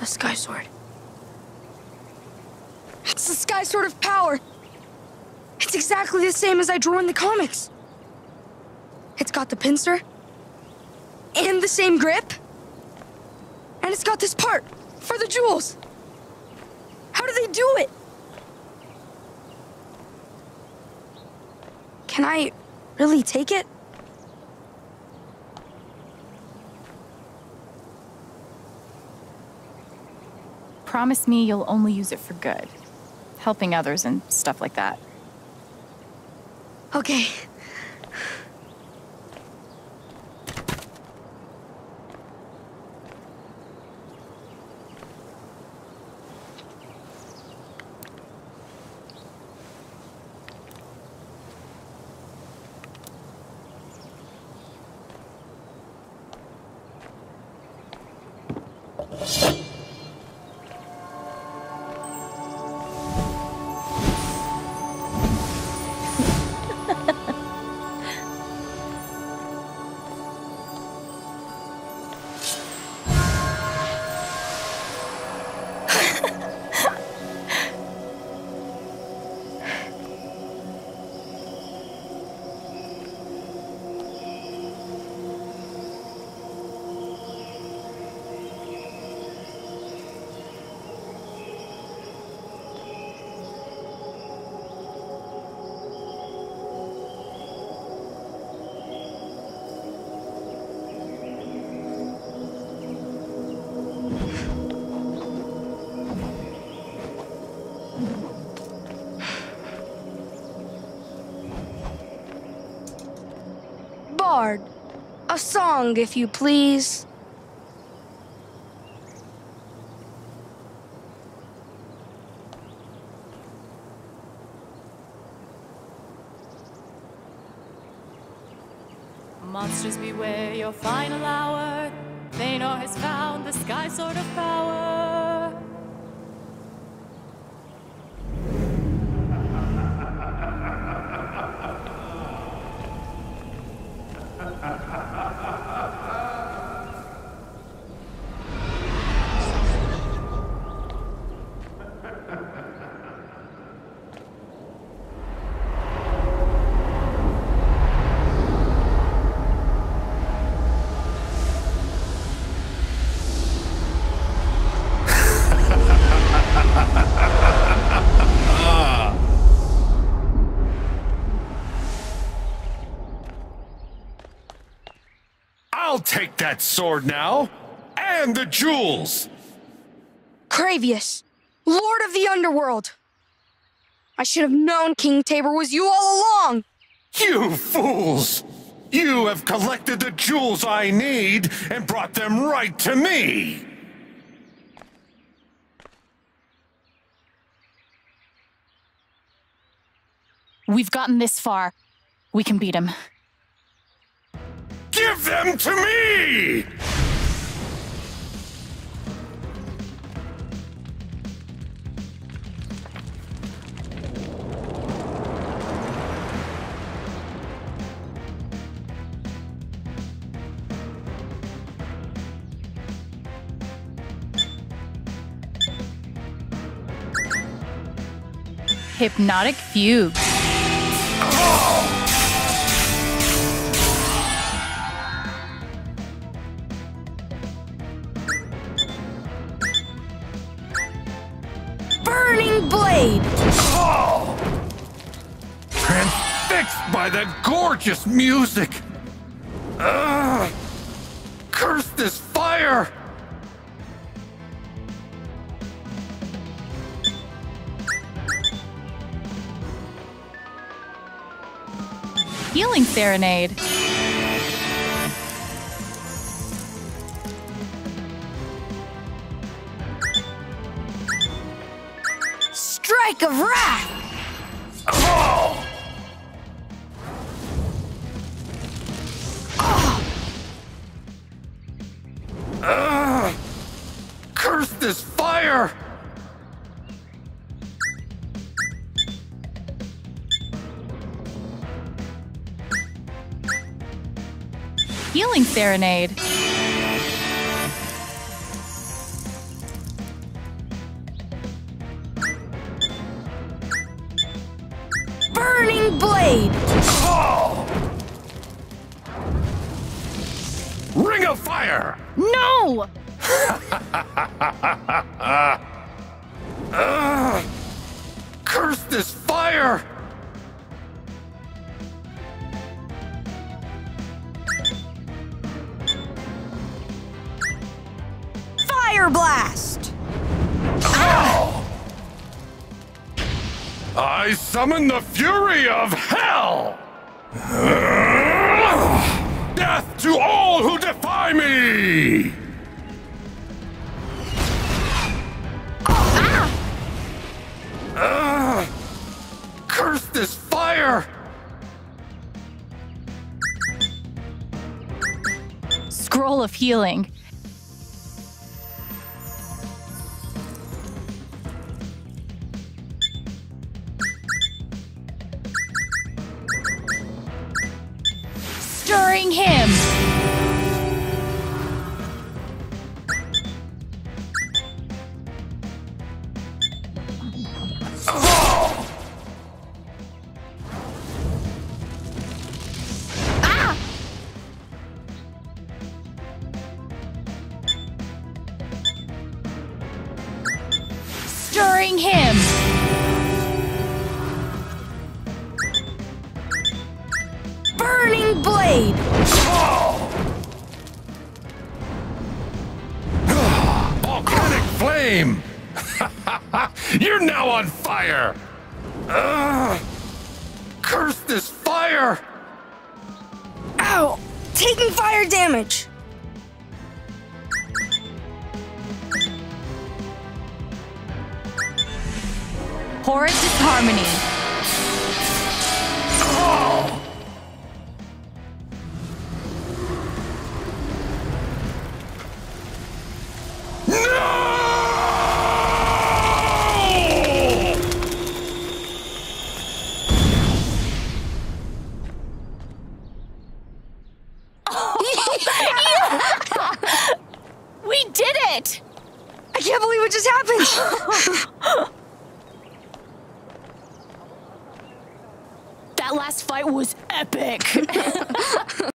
The Sky Sword. It's the Sky Sword of Power! It's exactly the same as I drew in the comics. It's got the pincer, and the same grip, and it's got this part for the jewels. How do they do it? Can I really take it? Promise me you'll only use it for good. Helping others and stuff like that. Okay. A song, if you please. Monsters beware your final hour. Thanor has found the sky sword of power. Take that sword now! And the jewels! Cravius, Lord of the Underworld. I should have known King Tabor was you all along. You fools! You have collected the jewels I need and brought them right to me! We've gotten this far. We can beat him. Give them to me! Hypnotic fugue. Burning Blade! Oh! Transfixed by the gorgeous music! Ugh! Curse this fire! Healing Serenade. Strike of Wrath! Oh! Curse this fire! Healing Serenade. blade! Oh! Ring of fire! No! uh, curse this fire! Fire blast! Oh! Ah! I summon the fury of hell! Death to all who defy me! Ah! Curse this fire! Scroll of healing. Stirring Hymn. Burning blade! Volcanic flame! You're now on fire! Ugh! curse this fire! Ow! Taking fire damage! Horrid disharmony. No! We did it! I can't believe what just happened! That last fight was epic.